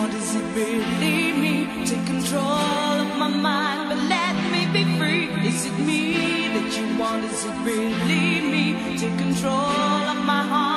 want? Is it really me? Take control of my mind, but let me be free. Is it me that you want? Is it really me? Take control of my heart,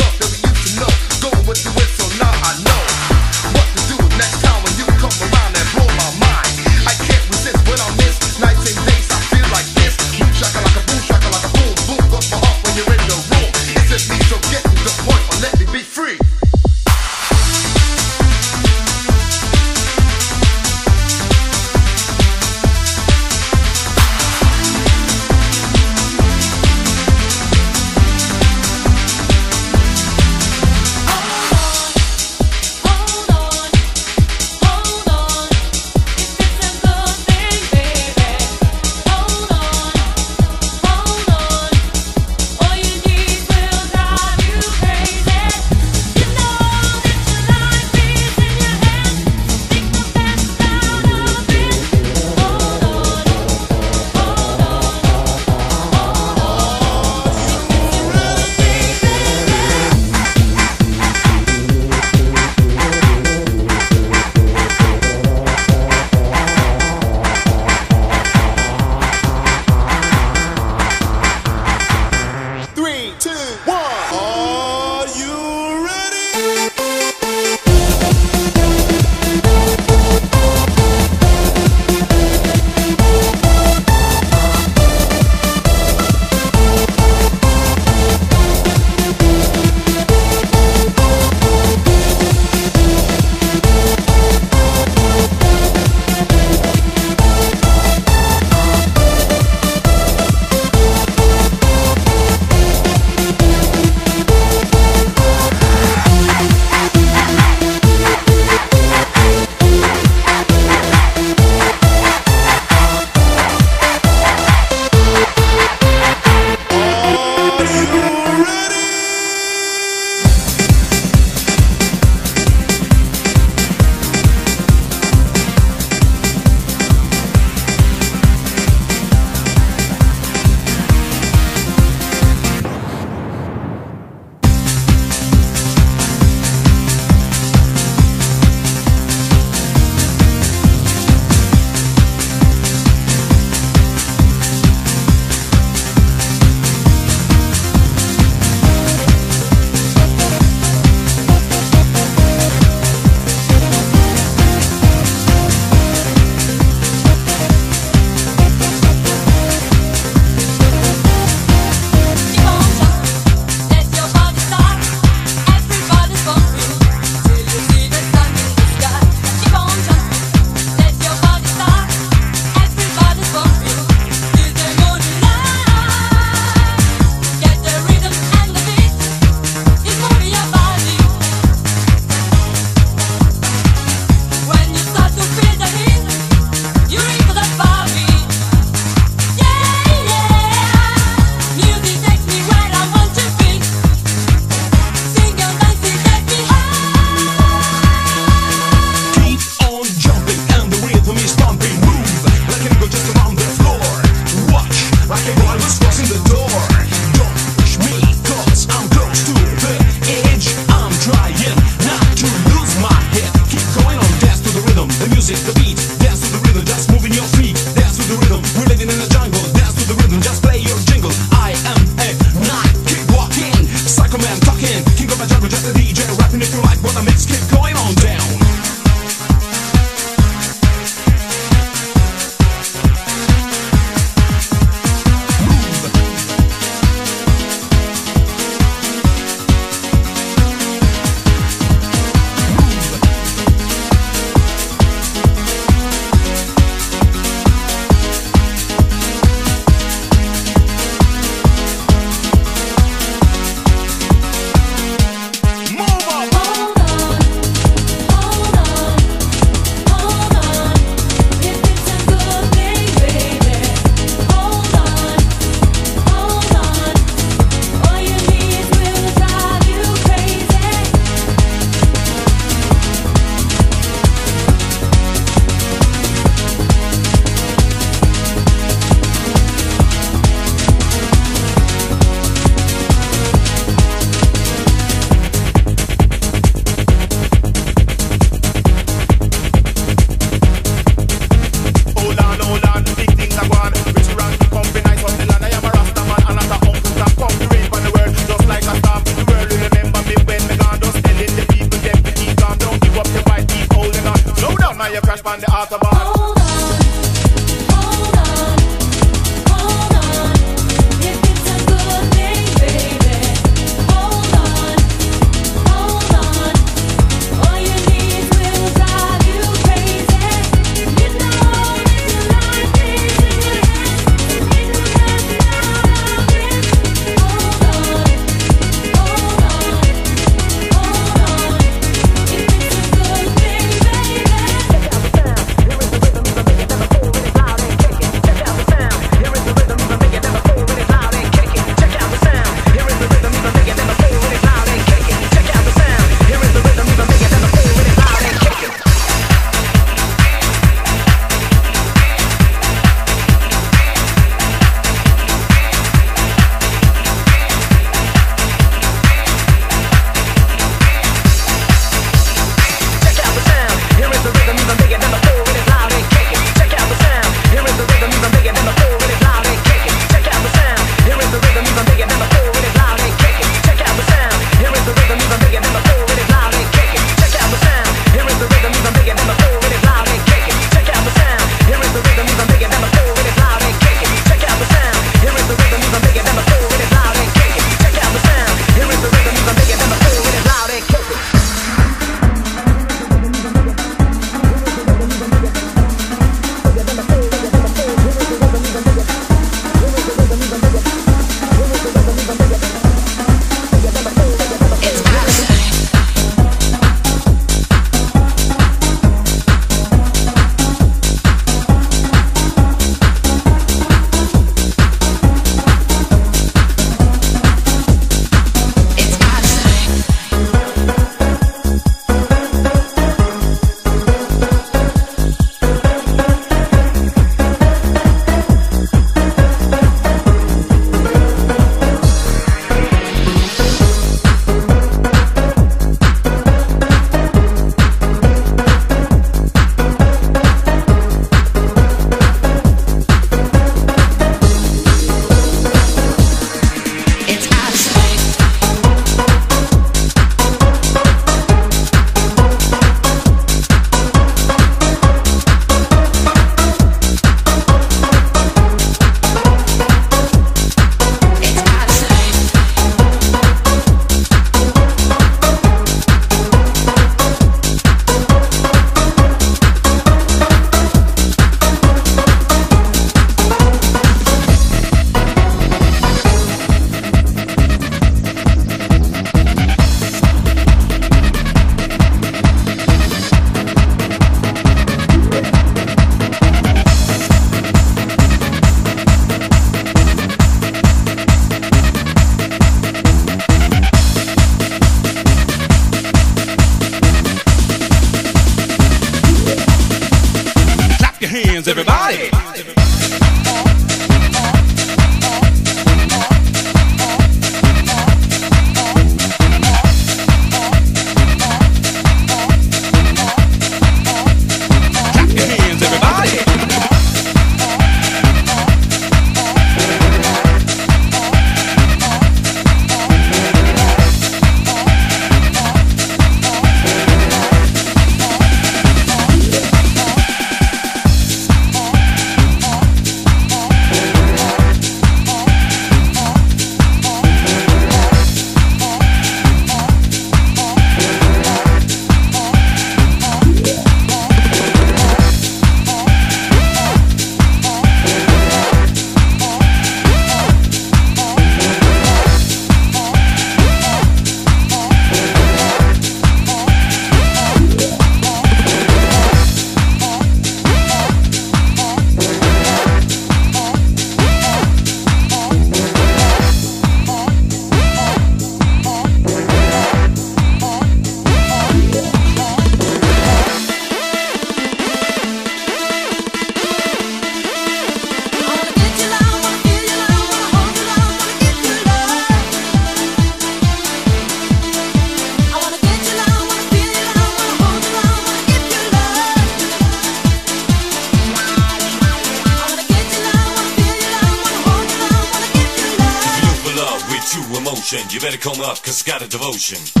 devotion.